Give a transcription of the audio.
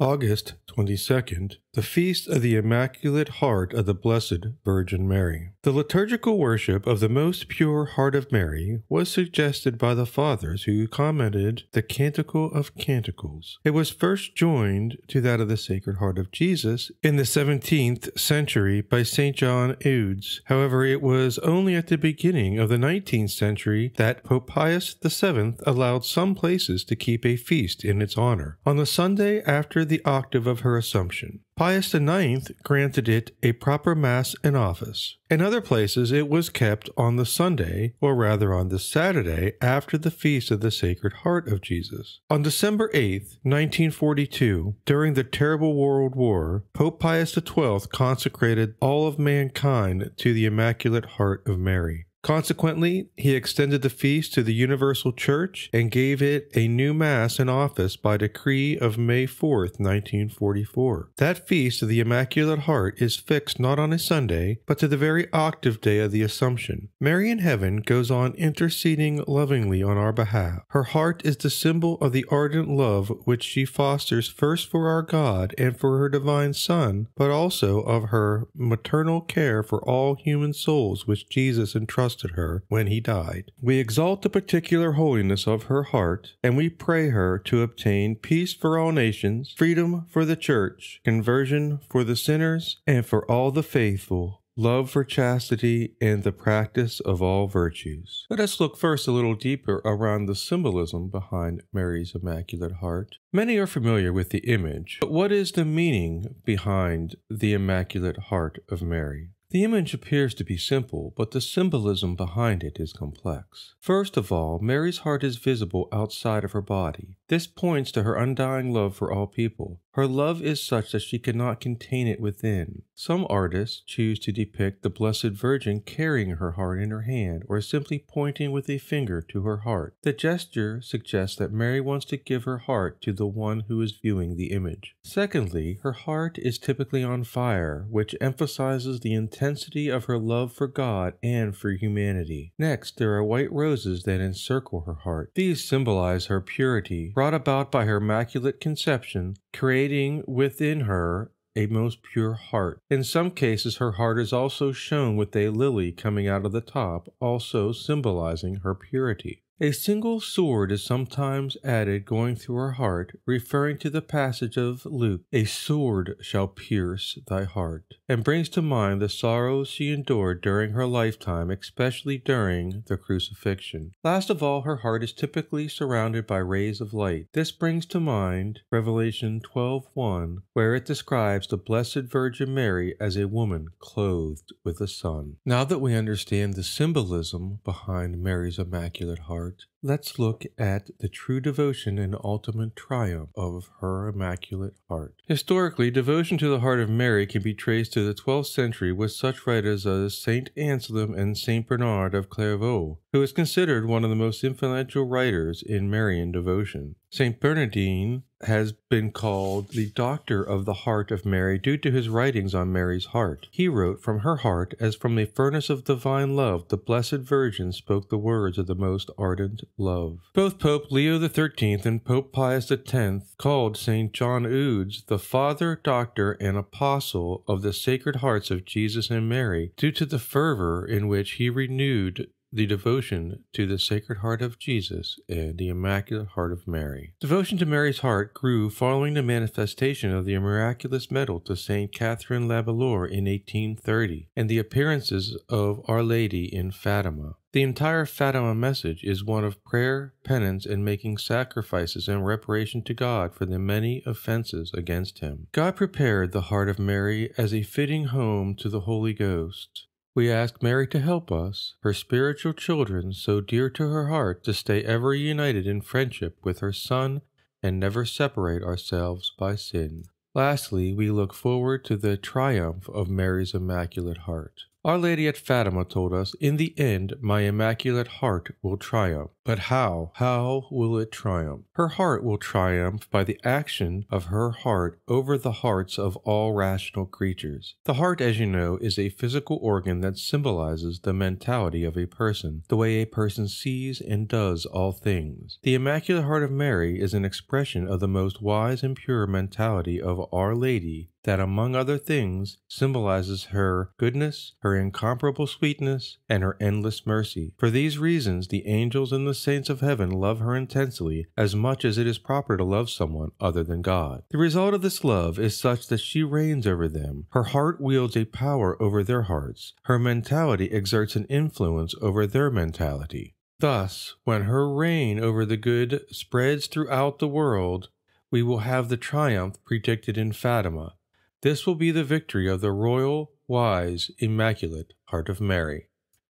August 22nd, the Feast of the Immaculate Heart of the Blessed Virgin Mary. The liturgical worship of the Most Pure Heart of Mary was suggested by the Fathers who commented the Canticle of Canticles. It was first joined to that of the Sacred Heart of Jesus in the 17th century by St. John Eudes. However, it was only at the beginning of the 19th century that Pope Pius VII allowed some places to keep a feast in its honor. On the Sunday after the octave of her Assumption. Pius IX granted it a proper Mass and office. In other places, it was kept on the Sunday, or rather on the Saturday, after the Feast of the Sacred Heart of Jesus. On December 8, 1942, during the terrible World War, Pope Pius XII consecrated all of mankind to the Immaculate Heart of Mary. Consequently, he extended the feast to the Universal Church and gave it a new Mass in office by decree of May 4, 1944. That feast of the Immaculate Heart is fixed not on a Sunday, but to the very octave day of the Assumption. Mary in heaven goes on interceding lovingly on our behalf. Her heart is the symbol of the ardent love which she fosters first for our God and for her divine Son, but also of her maternal care for all human souls which Jesus entrusts her when he died. We exalt the particular holiness of her heart, and we pray her to obtain peace for all nations, freedom for the church, conversion for the sinners, and for all the faithful love for chastity, and the practice of all virtues. Let us look first a little deeper around the symbolism behind Mary's Immaculate Heart. Many are familiar with the image, but what is the meaning behind the Immaculate Heart of Mary? The image appears to be simple, but the symbolism behind it is complex. First of all, Mary's heart is visible outside of her body. This points to her undying love for all people. Her love is such that she cannot contain it within. Some artists choose to depict the Blessed Virgin carrying her heart in her hand or simply pointing with a finger to her heart. The gesture suggests that Mary wants to give her heart to the one who is viewing the image. Secondly, her heart is typically on fire, which emphasizes the intensity of her love for God and for humanity. Next, there are white roses that encircle her heart. These symbolize her purity, brought about by her immaculate conception, creating within her a most pure heart. In some cases, her heart is also shown with a lily coming out of the top, also symbolizing her purity. A single sword is sometimes added going through her heart, referring to the passage of Luke, A sword shall pierce thy heart, and brings to mind the sorrows she endured during her lifetime, especially during the crucifixion. Last of all, her heart is typically surrounded by rays of light. This brings to mind Revelation 12:1, where it describes the Blessed Virgin Mary as a woman clothed with the sun. Now that we understand the symbolism behind Mary's Immaculate Heart, heart, let's look at the true devotion and ultimate triumph of her Immaculate Heart. Historically, devotion to the heart of Mary can be traced to the 12th century with such writers as Saint Anselm and Saint Bernard of Clairvaux, who is considered one of the most influential writers in Marian devotion. Saint Bernardine has been called the doctor of the heart of Mary due to his writings on Mary's heart. He wrote, From her heart, as from a furnace of divine love, the Blessed Virgin spoke the words of the most ardent love. Both Pope Leo XIII and Pope Pius X called St. John Eudes the father, doctor, and apostle of the Sacred Hearts of Jesus and Mary due to the fervor in which he renewed the devotion to the Sacred Heart of Jesus and the Immaculate Heart of Mary. Devotion to Mary's heart grew following the manifestation of the miraculous medal to Saint Catherine Labouré in 1830 and the appearances of Our Lady in Fatima. The entire Fatima message is one of prayer, penance, and making sacrifices in reparation to God for the many offenses against Him. God prepared the heart of Mary as a fitting home to the Holy Ghost. We ask Mary to help us, her spiritual children so dear to her heart, to stay ever united in friendship with her Son and never separate ourselves by sin. Lastly, we look forward to the triumph of Mary's Immaculate Heart. Our Lady at Fatima told us, In the end, my Immaculate Heart will triumph. But how? How will it triumph? Her heart will triumph by the action of her heart over the hearts of all rational creatures. The heart, as you know, is a physical organ that symbolizes the mentality of a person, the way a person sees and does all things. The Immaculate Heart of Mary is an expression of the most wise and pure mentality of Our Lady that, among other things, symbolizes her goodness, her incomparable sweetness, and her endless mercy. For these reasons, the angels and the saints of heaven love her intensely as much as it is proper to love someone other than God. The result of this love is such that she reigns over them. Her heart wields a power over their hearts. Her mentality exerts an influence over their mentality. Thus, when her reign over the good spreads throughout the world, we will have the triumph predicted in Fatima, this will be the victory of the royal, wise, immaculate heart of Mary.